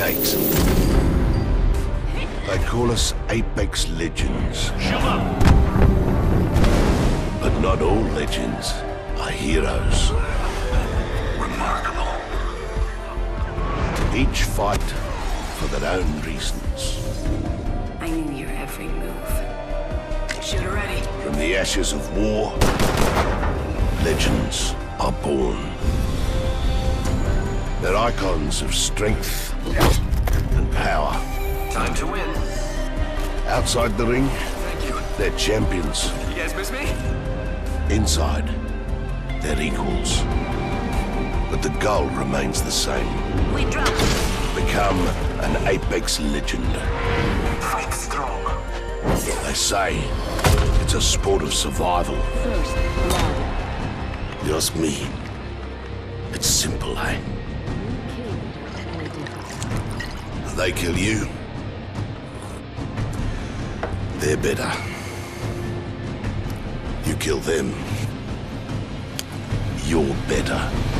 takes. They call us Apex Legends. Shoot up! But not all legends are heroes. Remarkable. Each fight for their own reasons. I knew your every move. Shoot ready. From the ashes of war, legends are born. They're icons of strength and power. Time to win. Outside the ring, Thank you. they're champions. You guys miss me? Inside, they're equals. But the goal remains the same. We drop. Become an Apex legend. Fight strong. They say it's a sport of survival. First blood. You ask me, it's simple, eh? They kill you. They're better. You kill them. You're better.